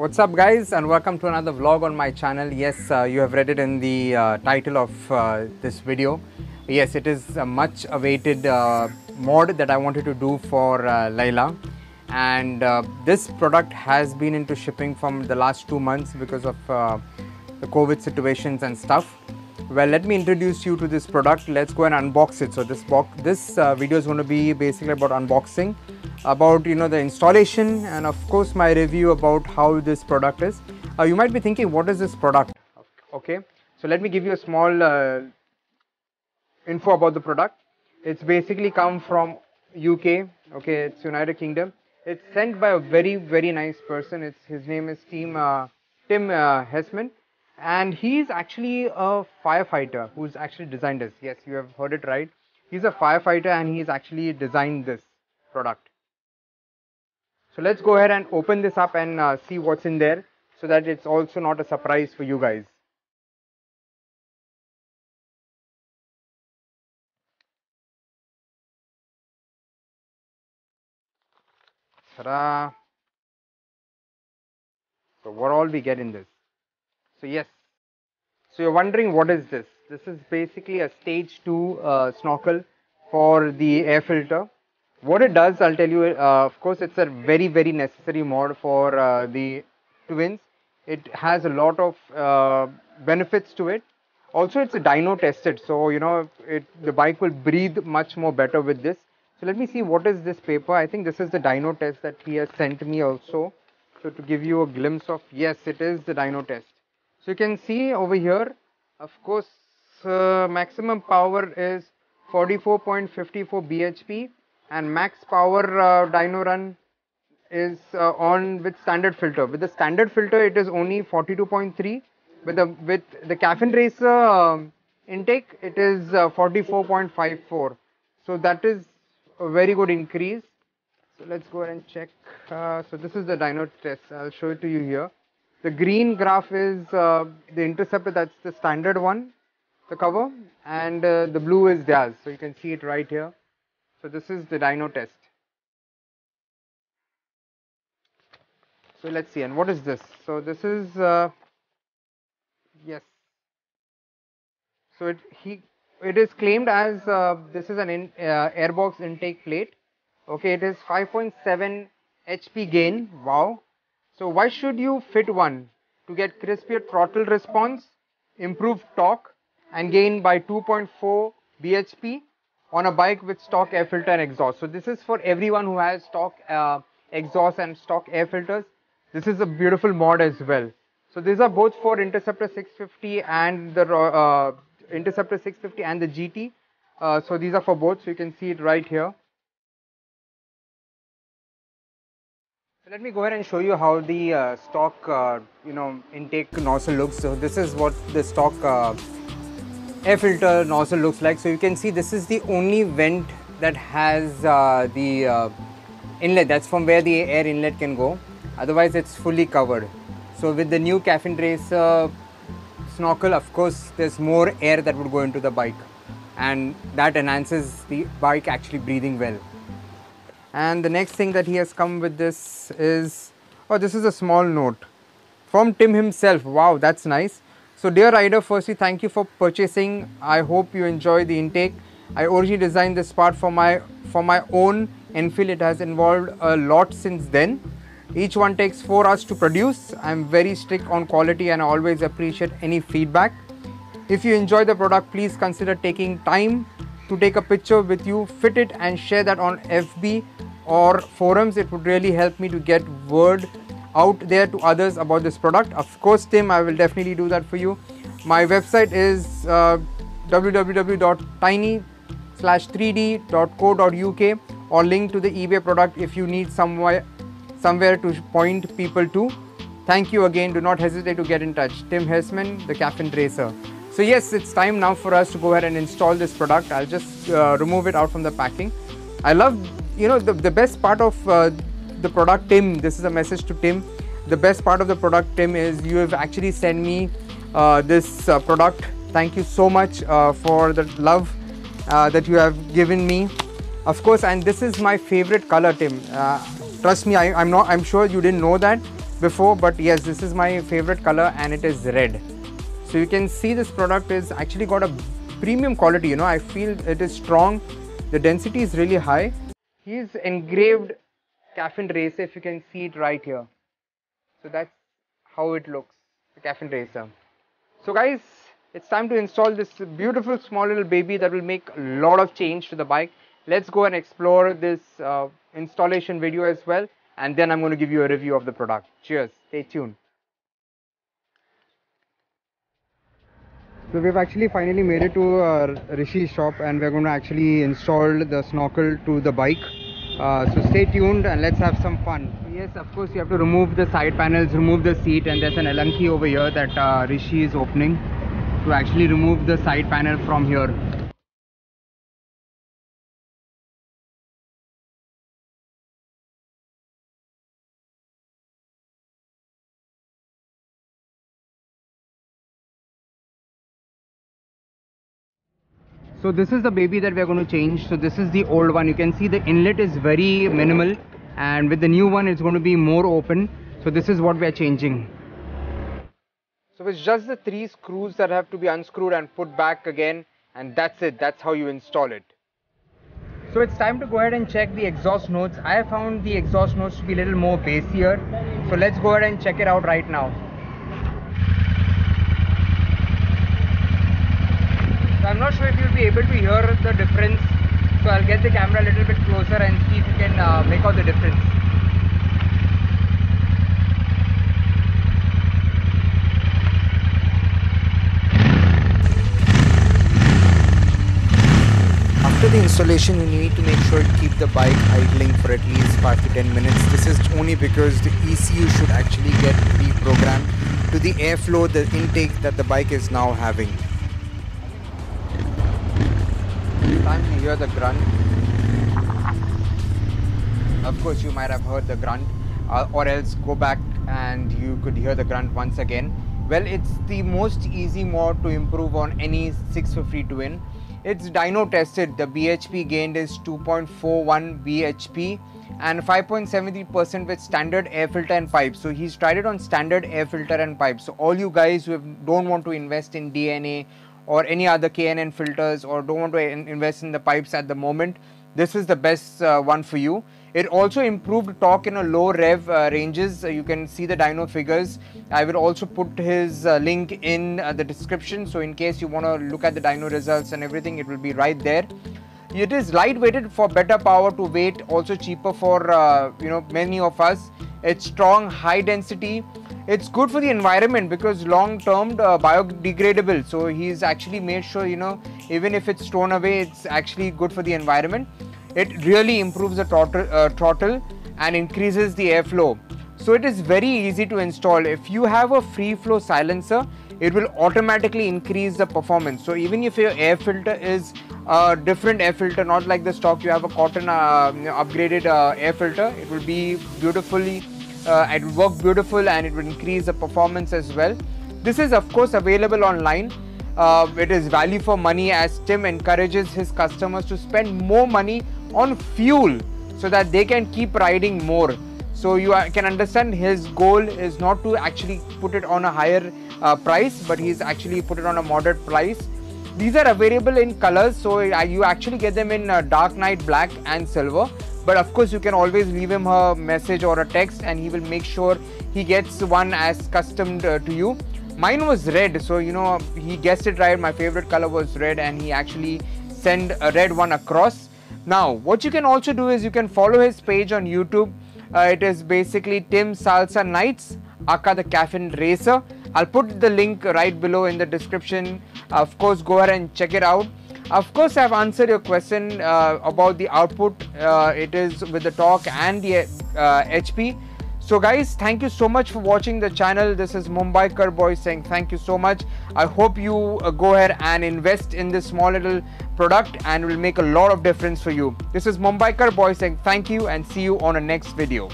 What's up guys and welcome to another vlog on my channel. Yes, uh, you have read it in the uh, title of uh, this video. Yes, it is a much awaited uh, mod that I wanted to do for uh, Layla and uh, this product has been into shipping from the last two months because of uh, the COVID situations and stuff. Well, let me introduce you to this product. Let's go and unbox it. So this box, this video is going to be basically about unboxing, about you know the installation, and of course my review about how this product is. Uh, you might be thinking, what is this product? Okay, so let me give you a small uh, info about the product. It's basically come from UK. Okay, it's United Kingdom. It's sent by a very very nice person. It's his name is Tim uh, Tim uh, Hessman and he's actually a firefighter who's actually designed this yes you have heard it right he's a firefighter and he's actually designed this product so let's go ahead and open this up and uh, see what's in there so that it's also not a surprise for you guys Ta-da! so what all we get in this so yes, so you're wondering what is this? This is basically a stage 2 uh, snorkel for the air filter. What it does, I'll tell you, uh, of course it's a very very necessary mod for uh, the twins. It has a lot of uh, benefits to it. Also it's a dyno tested, so you know it, the bike will breathe much more better with this. So let me see what is this paper. I think this is the dyno test that he has sent me also. So to give you a glimpse of, yes it is the dyno test. So you can see over here, of course, uh, maximum power is 44.54 bhp and max power uh, dyno run is uh, on with standard filter. With the standard filter, it is only 42.3. With the with the caffeine racer um, intake, it is 44.54. So that is a very good increase. So let's go ahead and check. Uh, so this is the dyno test. I'll show it to you here. The green graph is uh, the interceptor, that's the standard one, the cover, and uh, the blue is theirs. So you can see it right here. So this is the dyno test. So let's see, and what is this? So this is, uh, yes. So it, he, it is claimed as uh, this is an in, uh, airbox intake plate. Okay, it is 5.7 HP gain. Wow so why should you fit one? To get crispier throttle response, improve torque and gain by 2.4 bhp on a bike with stock air filter and exhaust. So this is for everyone who has stock uh, exhaust and stock air filters. This is a beautiful mod as well. So these are both for Interceptor 650 and the uh, Interceptor 650 and the GT. Uh, so these are for both. So you can see it right here. let me go ahead and show you how the uh, stock uh, you know intake nozzle looks so this is what the stock uh, air filter nozzle looks like. So you can see this is the only vent that has uh, the uh, inlet. That's from where the air inlet can go. Otherwise it's fully covered. So with the new caffeine racer snorkel of course there's more air that would go into the bike. And that enhances the bike actually breathing well. And the next thing that he has come with this is oh this is a small note. From Tim himself. Wow that's nice so dear rider firstly thank you for purchasing. I hope you enjoy the intake. I originally designed this part for my for my own Enfield. It has involved a lot since then. Each one takes 4 hours to produce. I'm very strict on quality and I always appreciate any feedback. If you enjoy the product please consider taking time to take a picture with you, fit it and share that on FB or forums. It would really help me to get word out there to others about this product. Of course, Tim, I will definitely do that for you. My website is uh, www.tiny slash 3d.co.uk or link to the eBay product if you need somewhere, somewhere to point people to. Thank you again. Do not hesitate to get in touch. Tim Hessman, the Caffeine Racer. So yes, it's time now for us to go ahead and install this product. I'll just uh, remove it out from the packing. I love, you know, the, the best part of uh, the product, Tim, this is a message to Tim. The best part of the product, Tim, is you have actually sent me uh, this uh, product. Thank you so much uh, for the love uh, that you have given me. Of course, and this is my favorite color, Tim. trust me, I, I'm not. I'm sure you didn't know that. before but yes this is my favorite color and it is red so you can see this product is actually got a premium quality you know I feel it is strong the density is really high he's engraved Caffeine Racer if you can see it right here so that's how it looks the Caffeine Racer so guys it's time to install this beautiful small little baby that will make a lot of change to the bike let's go and explore this uh, installation video as well and then I'm going to give you a review of the product. Cheers, stay tuned. So we've actually finally made it to uh, Rishi's shop and we're going to actually install the snorkel to the bike. Uh, so stay tuned and let's have some fun. Yes, of course you have to remove the side panels, remove the seat and there's an Allen key over here that uh, Rishi is opening to actually remove the side panel from here. So this is the baby that we are going to change. So this is the old one. You can see the inlet is very minimal and with the new one it's going to be more open. So this is what we are changing. So it's just the three screws that have to be unscrewed and put back again and that's it. That's how you install it. So it's time to go ahead and check the exhaust notes. I have found the exhaust notes to be a little more bassier. So let's go ahead and check it out right now I'm not sure if you'll be able to hear the difference. So I'll get the camera a little bit closer and see if you can uh, make out the difference. After the installation you need to make sure to keep the bike idling for at least 5 to 10 minutes. This is only because the ECU should actually get reprogrammed to the airflow, the intake that the bike is now having time you hear the grunt. Of course, you might have heard the grunt, uh, or else go back and you could hear the grunt once again. Well, it's the most easy mod to improve on any 650 twin. It's dyno tested. The BHP gained is 2.41 BHP and 5.73% with standard air filter and pipe. So he's tried it on standard air filter and pipe. So all you guys who don't want to invest in DNA or any other K&N filters or don't want to invest in the pipes at the moment, this is the best uh, one for you. It also improved torque in a low rev uh, ranges. Uh, you can see the dyno figures. I will also put his uh, link in uh, the description. So in case you want to look at the dyno results and everything, it will be right there. It is lightweighted for better power to weight, also cheaper for uh, you know many of us. It's strong, high density it's good for the environment because long term uh, biodegradable. So he's actually made sure you know even if it's thrown away it's actually good for the environment. It really improves the throttle, uh, throttle and increases the airflow. So it is very easy to install. If you have a free flow silencer it will automatically increase the performance. So even if your air filter is a different air filter not like the stock you have a cotton uh, upgraded uh, air filter it will be beautifully uh, it would work beautiful and it would increase the performance as well. This is of course available online. Uh, it is value for money as Tim encourages his customers to spend more money on fuel so that they can keep riding more. So you can understand his goal is not to actually put it on a higher uh, price, but he's actually put it on a moderate price. These are available in colors, so you actually get them in uh, dark night black and silver but of course you can always leave him a message or a text and he will make sure he gets one as customed uh, to you. Mine was red so you know he guessed it right. My favorite color was red and he actually sent a red one across. Now what you can also do is you can follow his page on youtube. Uh, it is basically tim salsa nights aka the caffeine racer. I'll put the link right below in the description. Of course go ahead and check it out of course, I've answered your question uh, about the output. Uh, it is with the torque and the uh, HP. So guys, thank you so much for watching the channel. This is MumBiker Boy saying thank you so much. I hope you uh, go ahead and invest in this small little product and it will make a lot of difference for you. This is MumBiker Boy saying thank you and see you on a next video.